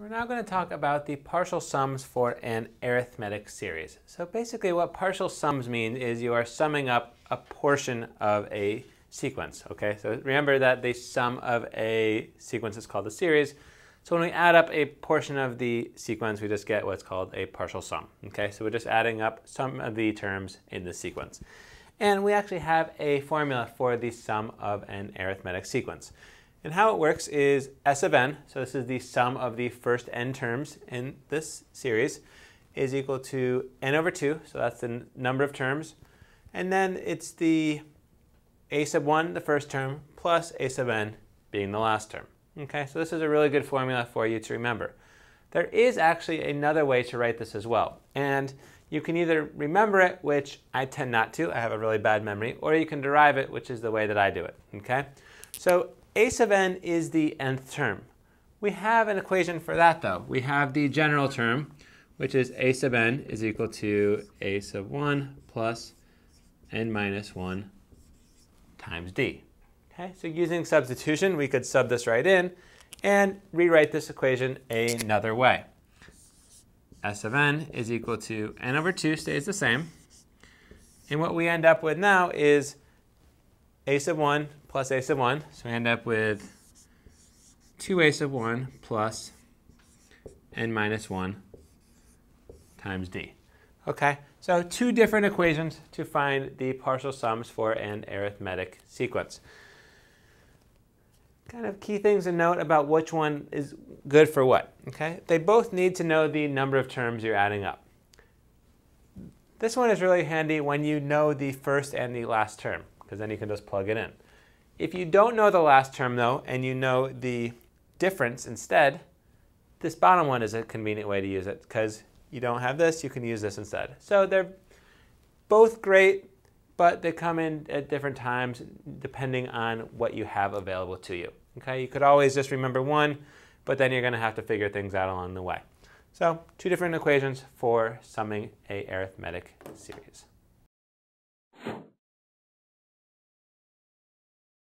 We're now going to talk about the partial sums for an arithmetic series. So basically what partial sums mean is you are summing up a portion of a sequence, okay? So remember that the sum of a sequence is called a series. So when we add up a portion of the sequence, we just get what's called a partial sum, okay? So we're just adding up some of the terms in the sequence. And we actually have a formula for the sum of an arithmetic sequence. And how it works is S of n, so this is the sum of the first n terms in this series, is equal to n over 2, so that's the number of terms. And then it's the a sub 1, the first term, plus a sub n being the last term. Okay, so this is a really good formula for you to remember. There is actually another way to write this as well. And you can either remember it, which I tend not to, I have a really bad memory, or you can derive it, which is the way that I do it. Okay? So a sub n is the nth term. We have an equation for that though. We have the general term, which is a sub n is equal to a sub 1 plus n minus 1 times d. Okay, so using substitution, we could sub this right in and rewrite this equation another way. S of n is equal to n over 2 stays the same. And what we end up with now is a sub 1 plus a sub 1. So we end up with 2a sub 1 plus n minus 1 times d. Okay, so two different equations to find the partial sums for an arithmetic sequence. Kind of key things to note about which one is good for what. Okay, They both need to know the number of terms you're adding up. This one is really handy when you know the first and the last term, because then you can just plug it in. If you don't know the last term though, and you know the difference instead, this bottom one is a convenient way to use it because you don't have this, you can use this instead. So they're both great, but they come in at different times depending on what you have available to you. Okay, you could always just remember one, but then you're going to have to figure things out along the way. So two different equations for summing a arithmetic series.